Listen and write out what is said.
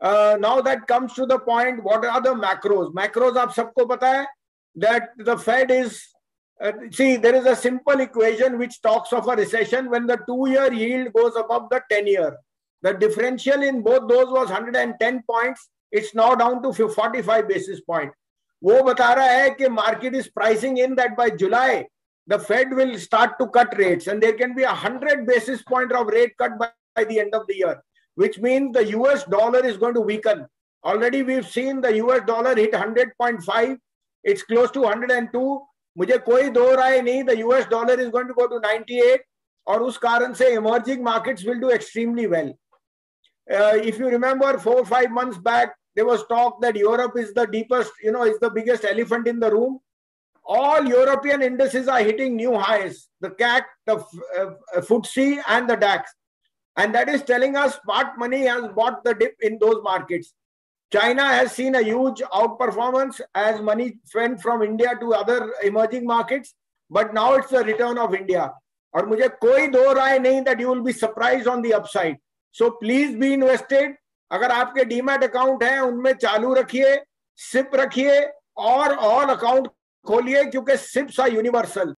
uh, now that comes to the point what are the macros macros aap sabko pata hai that the fed is uh, see there is a simple equation which talks of a recession when the 2 year yield goes above the 10 year the differential in both those was 110 points it's now down to 45 basis point वो बता रहा है कि market is pricing in that by July the Fed will start to cut rates and there can be a 100 basis point of rate cut by, by the end of the year which means the US dollar is going to weaken. Already we've seen the US dollar hit 100.5. It's close to 102. मुझे कोई दो राय नहीं the US dollar is going to go to 98 और us कारण से emerging markets will do extremely well if you remember four five months back there was talk that Europe is the deepest, you know, is the biggest elephant in the room. All European indices are hitting new highs the CAC, the uh, FTSE, and the DAX. And that is telling us smart money has bought the dip in those markets. China has seen a huge outperformance as money went from India to other emerging markets, but now it's the return of India. और मुझे कोई दो राय नहीं that you will be surprised on the upside. So please be invested. अगर आपके demat account है उनमें चालू रखिए सिप रखिए और ऑल अकाउंट खोलिए क्योंकि सिप्स आर यूनिवर्सल